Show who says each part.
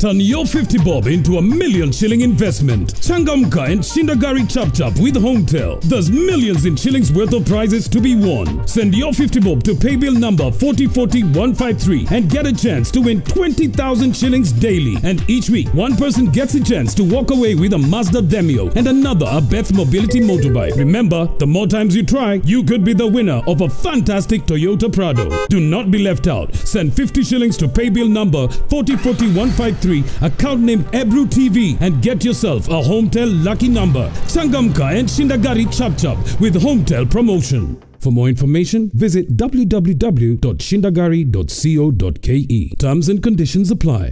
Speaker 1: Turn your 50 bob into a million shilling investment. Changamka and Shindagari Chap Chap with Hometel. There's millions in shillings worth of prizes to be won. Send your 50 bob to paybill number 4040153 and get a chance to win 20,000 shillings daily. And each week, one person gets a chance to walk away with a Mazda Demio and another a Beth Mobility motorbike. Remember, the more times you try, you could be the winner of a fantastic Toyota Prado. Do not be left out. Send 50 shillings to paybill number 4040153 account name Ebru TV, and get yourself a Hometel lucky number. Changamka and Shindagari Chap Chap with Hometel promotion. For more information, visit www.shindagari.co.ke. Terms and conditions apply.